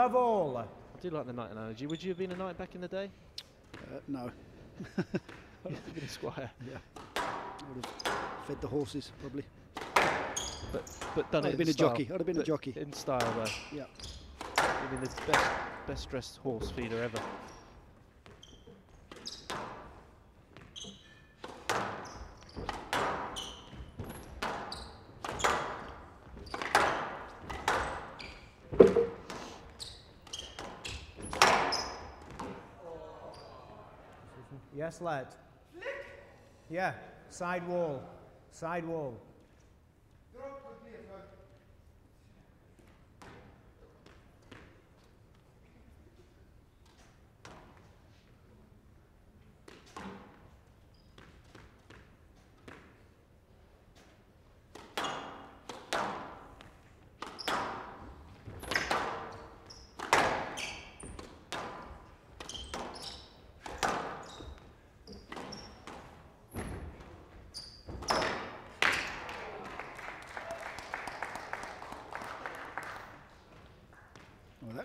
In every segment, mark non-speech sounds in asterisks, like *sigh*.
Love all. I do like the knight analogy. Would you have been a knight back in the day? Uh, no. *laughs* You'd have been a squire. *laughs* Yeah. I would have fed the horses, probably. But but done I'd it. have in been a style. jockey. I'd have been a jockey. In style, though. Yeah. I mean, the best best dressed horse feeder ever. Yes, lad. Yeah, side wall. Side wall.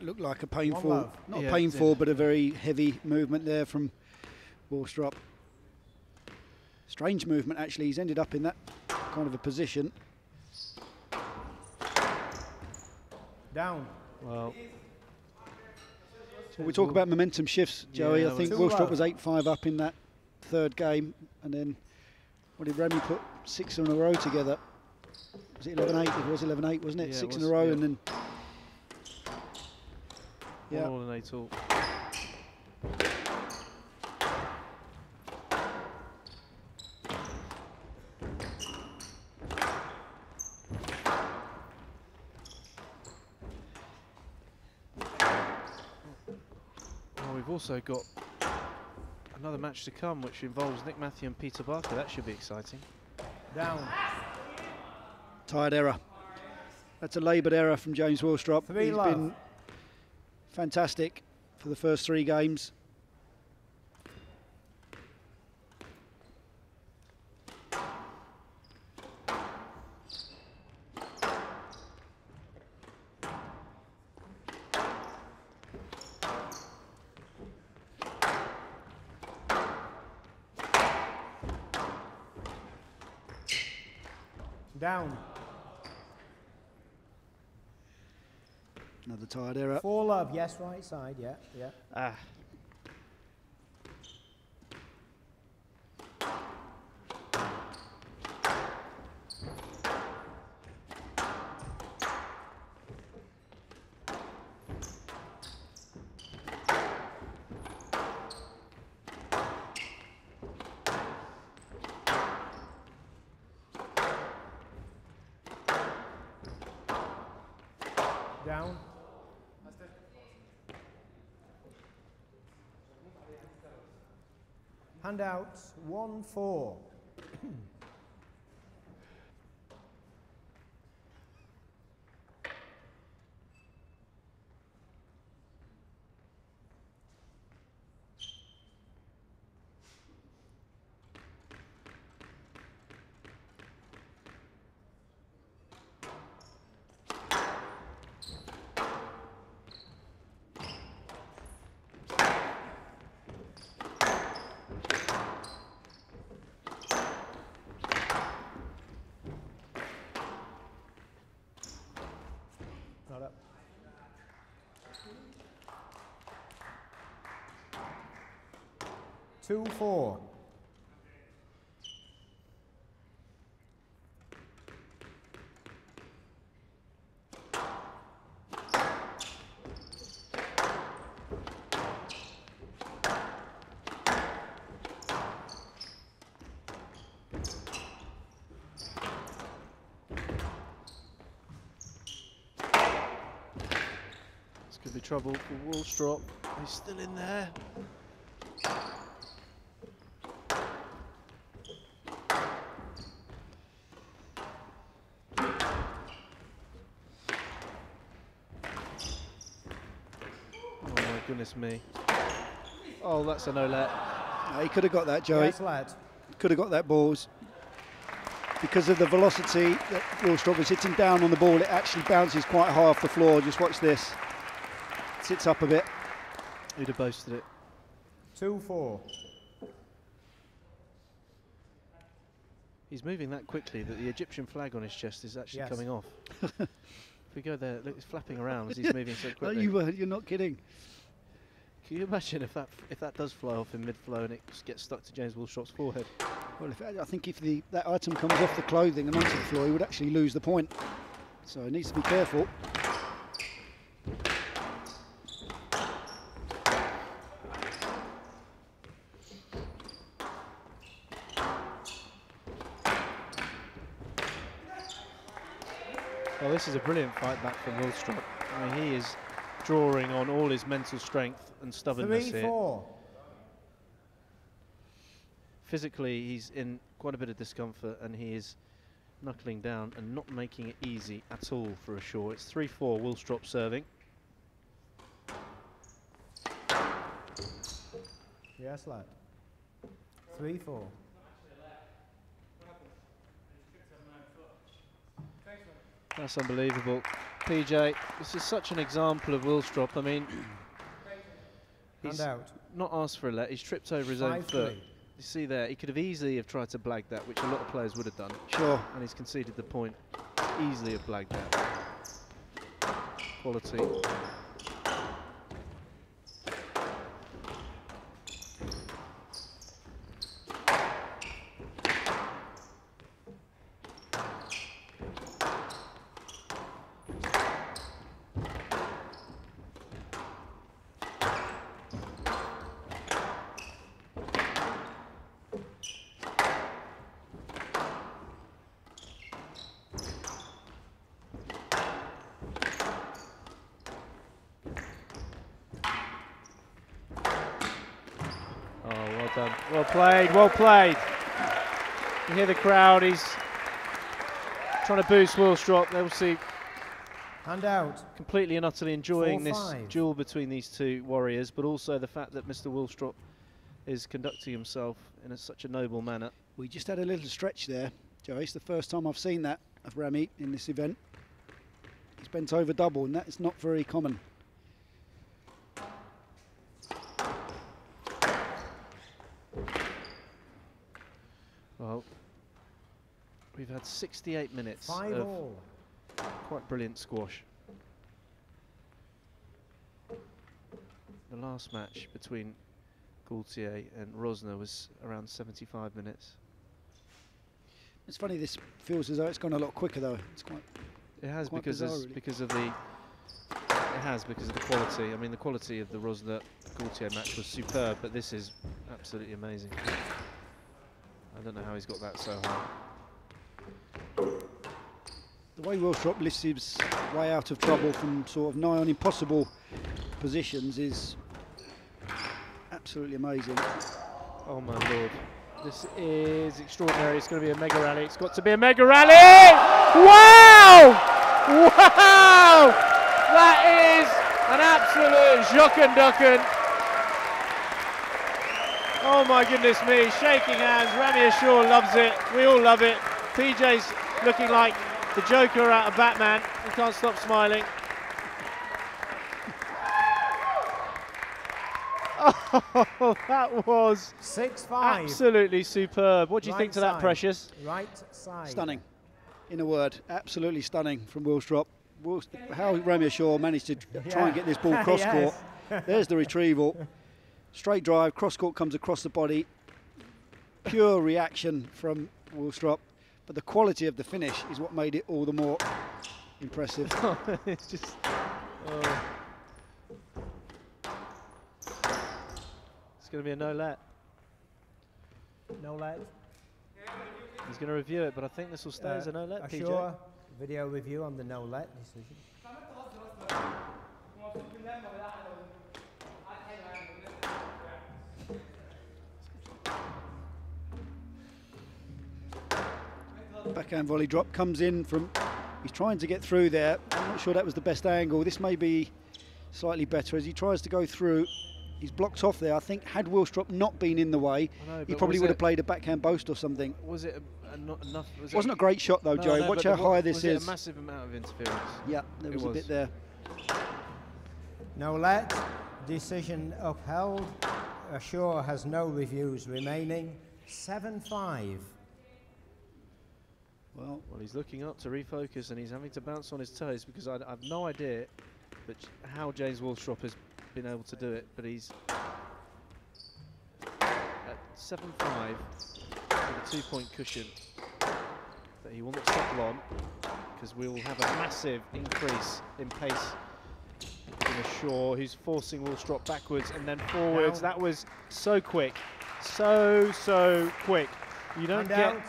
Looked like a painful, not Yeah, painful, but a very heavy movement there from Willstrop. Strange movement, actually. He's ended up in that kind of a position. Down. Well, Well, we talk about momentum shifts, Yeah, Joey. I think was- Willstrop Too was 8-5 up in that third game, and then what did Ramy put six in a row together? Was it 11-8? It was 11-8, wasn't it? Yeah, it six in a row, yeah. and then yeah. yeah, all and eight all. Well, we've also got another match to come, which involves Nick Matthew and Peter Barker. That should be exciting. Down. tired error. That's a laboured error from James Willstrop. Three He's love. been fantastic for the first three games. Down. Another tired error. Four love. Yes, right side. Yeah, yeah. Ah. Down. Handouts 1 4. *clears throat* Two, four. This could be trouble for Willstrop. He's still in there. Oh my goodness me. Oh, that's a no let. No, he could have got that, Joey. Yes, lad. Could have got that balls. Because of the velocity that Willstrop was hitting down on the ball, it actually bounces quite high off the floor. Just watch this. It sits up a bit. Who'd have boasted it? 2 4. He's moving that quickly that the Egyptian flag on his chest is actually Yes. coming off. *laughs* if we go there, look, it's flapping around as he's moving so No, quickly. you were, you're not kidding. Can you imagine if that if that does fly off in mid-flow and it gets stuck to James Willstrop's forehead? Well, if, I think if the, that item comes off the clothing and onto the floor, he would actually lose the point. So he needs to be careful. Well, this is a brilliant fight back from Willstrop. I mean, he is drawing on all his mental strength and stubbornness 3 here. Physically, he's in quite a bit of discomfort and he is knuckling down and not making it easy at all for Ashour. It's 3-4, Willstrop serving. Yes, lad. 3 4. That's unbelievable. PJ, this is such an example of Willstrop. I mean, he's out. not asked for a let. He's tripped over his own foot. 3. You see there, he could have easily have tried to blag that, which a lot of players would have done, Sure. and he's conceded the point. Easily have blagged that. Quality. Oh, well done. Well played, well played. You hear the crowd, he's trying to boost Willstrop. They'll see Hand out. completely and utterly enjoying Four, this five. duel between these two warriors, but also the fact that Mr. Willstrop is conducting himself in a, such a noble manner. We just had a little stretch there, Joe. It's the first time I've seen that of Ramy in this event. He's bent over double, and that is not very common. Well, we've had 68 minutes 5 of all. quite brilliant squash. The last match between Gaultier and Rosner was around 75 minutes. It's funny, this feels as though it's gone a lot quicker, though. It's quite. It has Quite because bizarre, really. because of the it has because of the quality. I mean, the quality of the Rosner Gaultier match was superb, but this is absolutely amazing. I don't know how he's got that so high. The way Willstrop lifts his way out of trouble from sort of nigh on impossible positions is absolutely amazing. Oh my lord. This is extraordinary. It's going to be a mega rally. It's got to be a mega rally! Wow! Wow! That is an absolute jocken. Oh my goodness me. Shaking hands. Ramy Ashour loves it. We all love it. PJ's looking like the Joker out of Batman. He can't stop smiling. *laughs* Oh, that was 6 5. Absolutely superb. What do you Right think to that. Precious? Right side. Stunning. In a word, absolutely stunning from Willstrop. Wilst- how Ramy Ashour managed to try and get this ball cross *laughs* court. Yes. There's the retrieval. Straight drive, cross court comes across the body. Pure reaction from Willstrop. But the quality of the finish is what made it all the more impressive. *laughs* it's just. Oh. It's going to be a no let. No let. He's going to review it, but I think this will stay uh, as a no let. a PJ. sure video review on the no let decision. Backhand volley drop comes in from. He's trying to get through there. I'm not sure that was the best angle. This may be slightly better as he tries to go through. He's blocked off there. I think had Willstrop not been in the way, know, he probably would have played a backhand boast or something. Was it a, a not enough? Was Wasn't a great shot though, No, Joe. no, Watch how high this was is. It a massive amount of interference. yeah, there It was, a bit there. No let. Decision upheld. Ashour has no reviews remaining. 7 5. Well, Well, he's looking up to refocus and he's having to bounce on his toes because I, have no idea but how James Willstrop has been able to do it, but he's at 7-5 with a two-point cushion that he will not settle on because we will have a massive increase in pace in Ashour who's forcing Willstrop backwards and then forwards. Down. That was so quick, so, so quick. You don't And get out.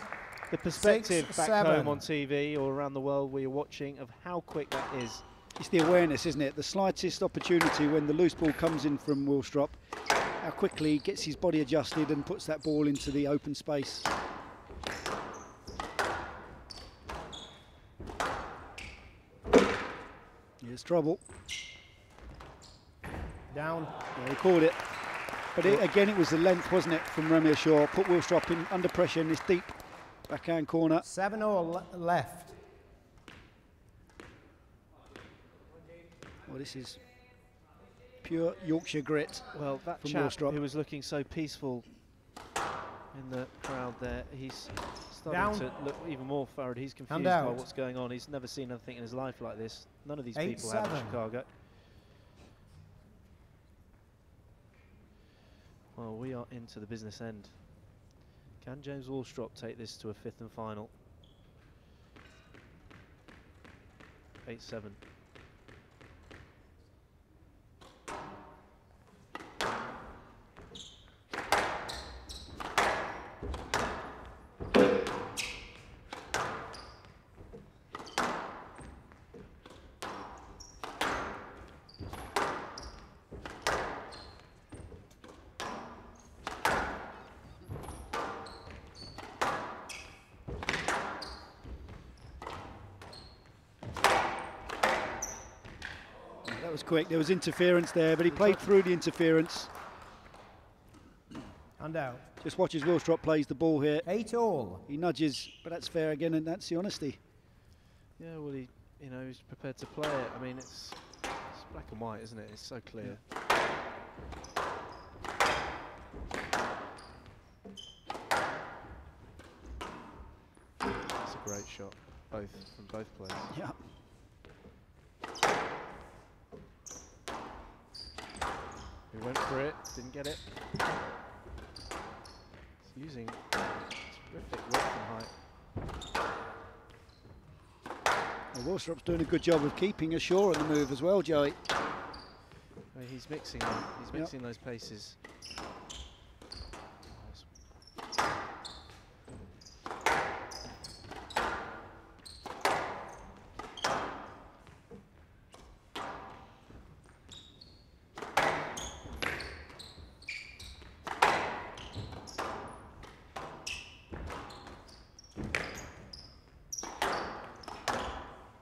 The perspective Six, back seven. home on TV or around the world where you're watching of how quick that is. it's the awareness, isn't it? The slightest opportunity when the loose ball comes in from Willstrop, how quickly he gets his body adjusted and puts that ball into the open space. Here's trouble. Down. Yeah, they called it. But it, again, it was the length, wasn't it, from Ramy Ashour. Put Willstrop in under pressure in this deep backhand corner. 7 all le- left. Well, this is pure Yorkshire grit. Well, that From chap Willstrop. who was looking so peaceful in the crowd there, he's starting Down. to look even more worried. He's confused by what's going on. He's never seen anything in his life like this. None of these Eight, people have in. Chicago. Well, we are into the business end. Can James Willstrop take this to a fifth and final? 8-7. Was quick. There was interference there, but he played through the interference. And out. Just watch as Willstrop plays the ball here. 8 all. He nudges, but that's fair again, and that's the honesty. Yeah, well, he, you know, he's prepared to play it. I mean, it's, it's black and white, isn't it? It's so clear. It's a great shot, both from both players. Yeah. He went for it, didn't get it. He's using terrific and height. Well, Willstrop's doing a good job of keeping Ashour on the move as well, Joey. He's mixing. He's Yep. mixing those paces.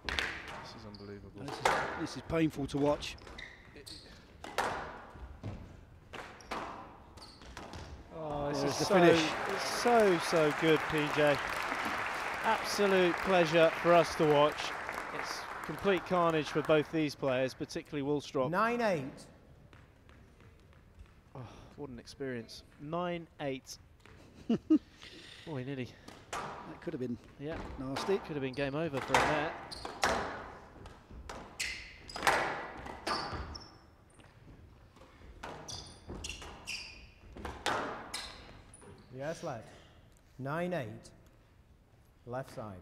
This is unbelievable. This is, painful to watch. Oh, this There's is the so, finish. it's so, so good, PJ. Absolute pleasure for us to watch. It's complete carnage for both these players, particularly Willstrop. 9 8. Oh, what an experience. 9 8. *laughs* Boy, nearly. That could have been Yeah, nasty. could have been game over for a net. Yes, lad. 9 8. Left side.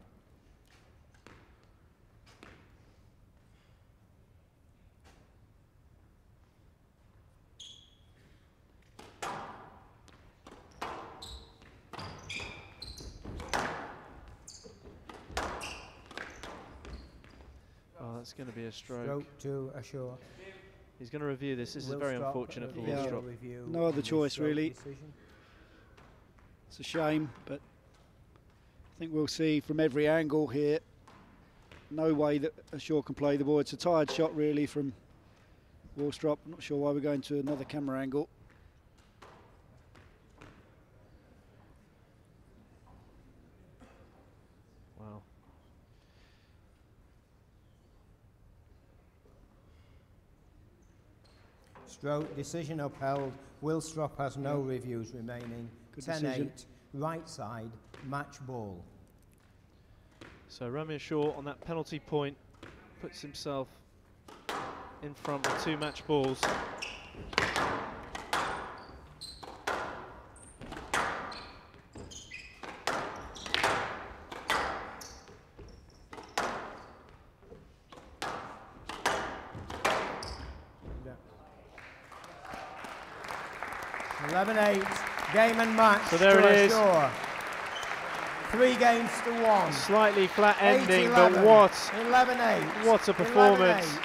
Oh, that's going to be a stroke. Stroke to Ashour. He's going to review this. This is Will very unfortunate for Yeah. video No other choice, really. decision. It's a shame, but I think we'll see from every angle here. No way that Ashour can play the ball. It's a tired shot, really, from Willstrop. I'm not sure why we're going to another camera angle. Wow. Stroke decision upheld. Willstrop has no reviews remaining. Good 10 decision. 8, right side, match ball. So Ramy Ashour on that penalty point puts himself in front with two match balls. Yeah. 11 8, game and match. So there it is. Ashour. Three games to one. Slightly flat 8 ending, but what 11 8. what a performance.